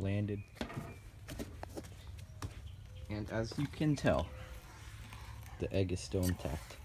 landed. And as you can tell, the egg is still intact.